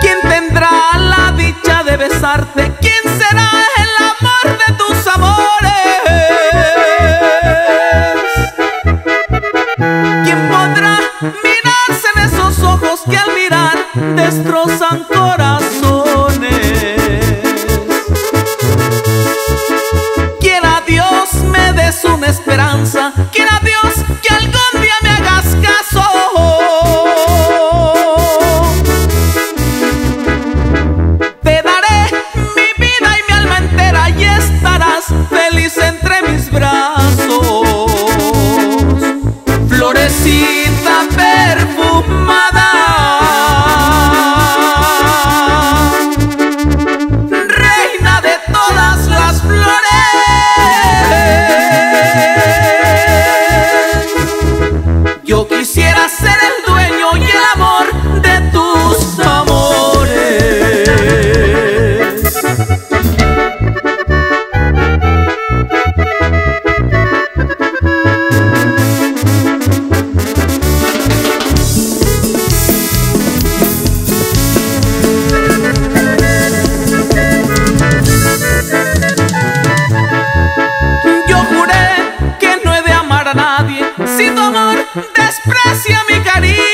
¿Quién tendrá la dicha de besarte? ¿Quién será Yo quisiera desprecia mi cariño.